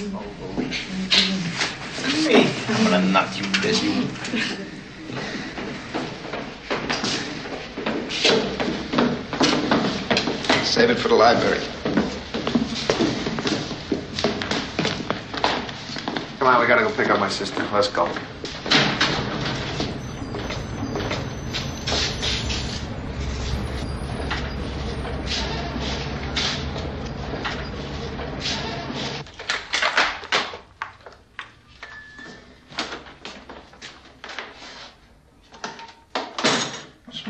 Hey, I'm gonna knock you this, you. Save it for the library. Come on, we gotta go pick up my sister. Let's go.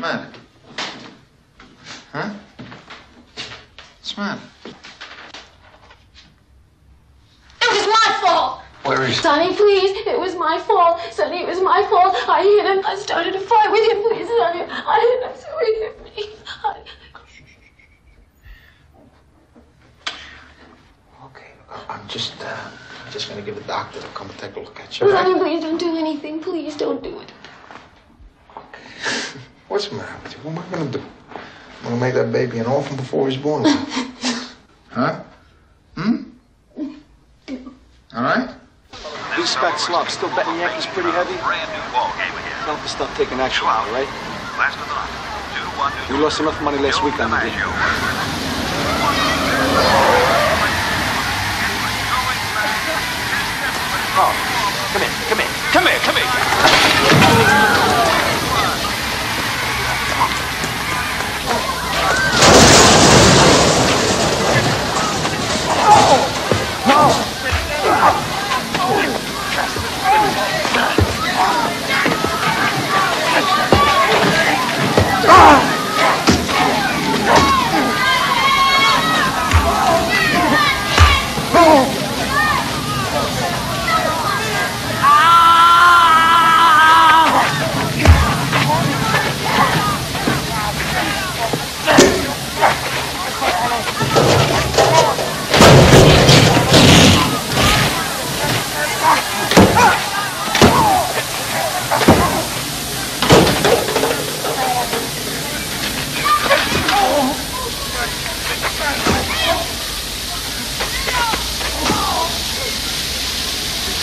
Matter? Huh? What's the matter? It was my fault. Where is Sonny, please. It was my fault. Sonny, it was my fault. I hit him. I started a fight with him. Please, Sonny. I hit him so he hit me. I... Okay, I'm just, uh, I'm just gonna give the doctor to come and take a look at you. Sonny, right? please don't do anything. Please don't do it. What's the matter with you? What am I gonna do? I'm gonna make that baby an orphan before he's born. huh? Hmm? All right? Big Spec Slump, still betting Yankees pretty heavy? Tell him to start taking action, out right last of all right? We lost enough money last week on the game. Oh, come here, come here,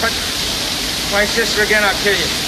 My sister again, I'll kill you.